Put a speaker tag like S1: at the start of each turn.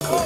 S1: Thank